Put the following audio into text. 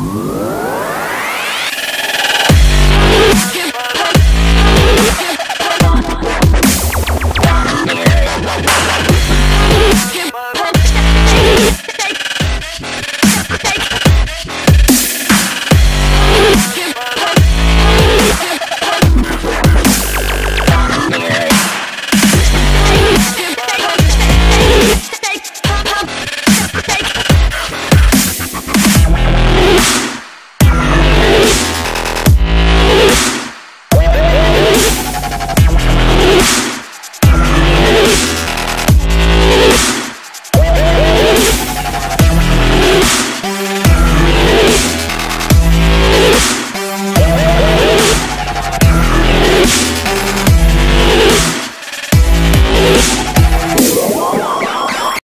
Música